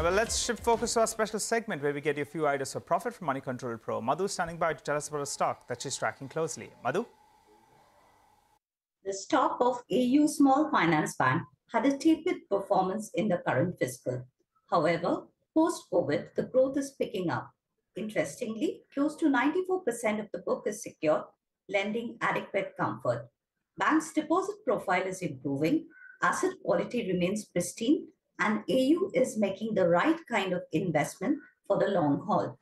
Uh, well, let's shift focus to our special segment where we get you a few ideas for profit from Moneycontrol Pro. Madhu is standing by to tell us about a stock that she's tracking closely. Madhu? The stock of AU Small Finance Bank had a tepid performance in the current fiscal. However, post-COVID, the growth is picking up. Interestingly, close to 94% of the book is secured, lending adequate comfort. Bank's deposit profile is improving, asset quality remains pristine, and AU is making the right kind of investment for the long haul.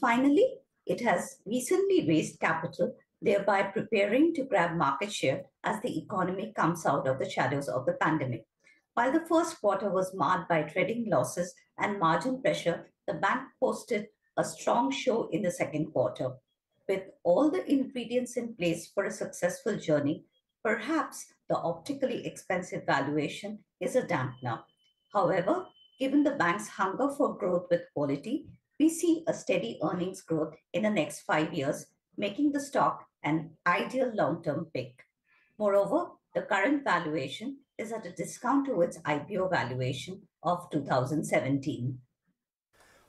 Finally, it has recently raised capital, thereby preparing to grab market share as the economy comes out of the shadows of the pandemic. While the first quarter was marred by trading losses and margin pressure, the bank posted a strong show in the second quarter. With all the ingredients in place for a successful journey, perhaps the optically expensive valuation is a dampener. However, given the bank's hunger for growth with quality, we see a steady earnings growth in the next five years, making the stock an ideal long-term pick. Moreover, the current valuation is at a discount to its IPO valuation of 2017.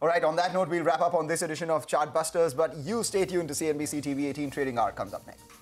All right, on that note, we'll wrap up on this edition of Chartbusters, but you stay tuned to CNBC TV 18 Trading Hour comes up next.